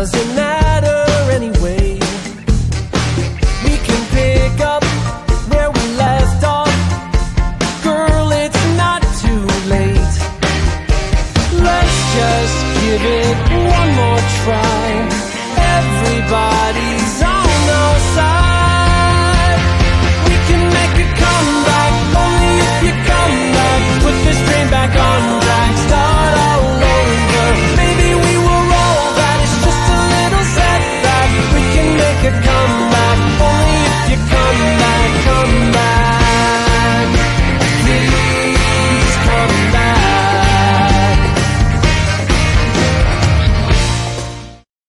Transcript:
doesn't matter anyway. We can pick up where we left off. Girl, it's not too late. Let's just give it one more try.